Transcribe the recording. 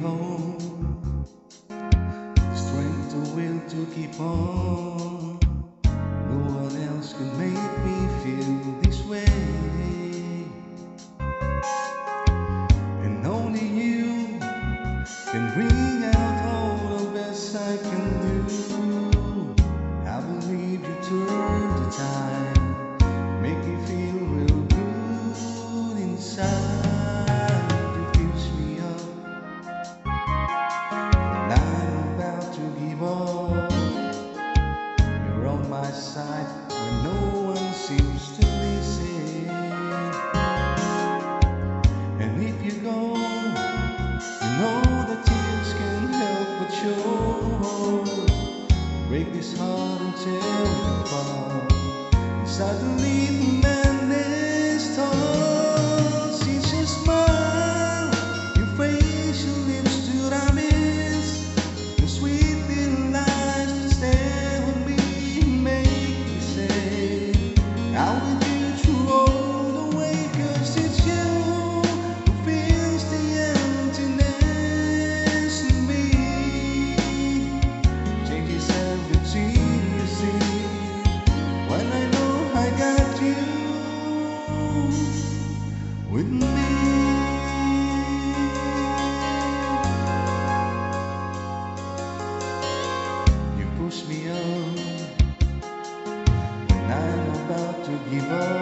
home, strength to will to keep on. Suddenly about